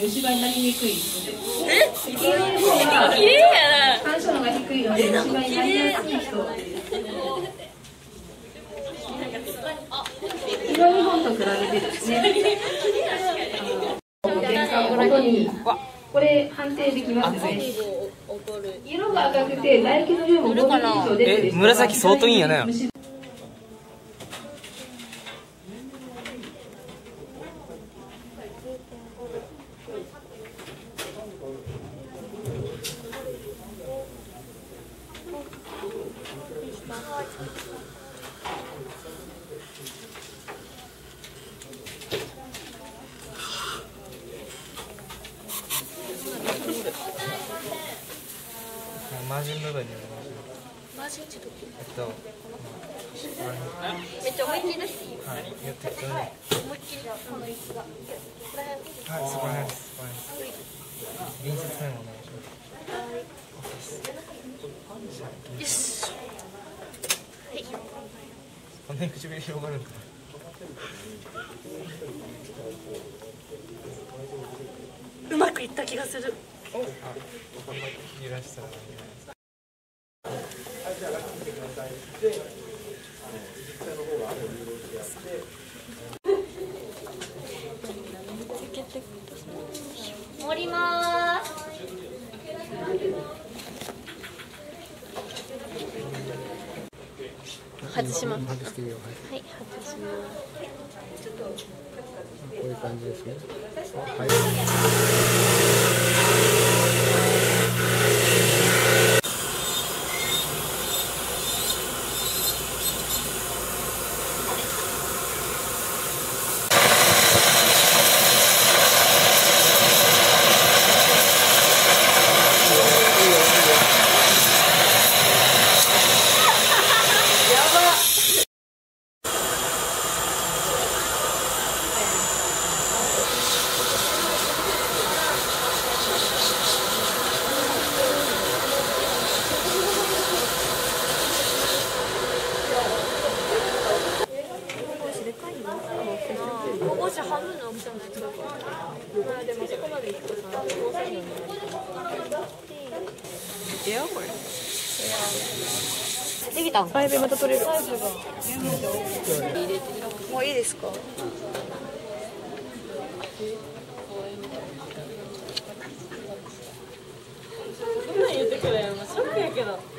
虫歯になりにくいえ黄色い方が綺麗やな。干渉度が低いので虫歯になりやすい人。色日本と比べてですね。玄関ごとにこれ判定できますね。色が赤くて唾液の量も5ミリ以上出てるえ紫相当いいんやねマージン部分にマジでどこえっとめっちゃ思いっきり出していいはい言ってください。思いっきりこの椅子がはいそこら辺です。そこら辺です隣接面お願いしますよしこんなに唇広がるんかうまくいった気がする。あ揺らしたら。いけないです盛ります外します外していいよ、はい、はい外しますこういう感じですね。はい。保護者半分の大きさのやつだか。らでもそこまで行くとさ高歳になるエアこれできたんまた取れるもういいですかそんなん言ってくれよショックやけど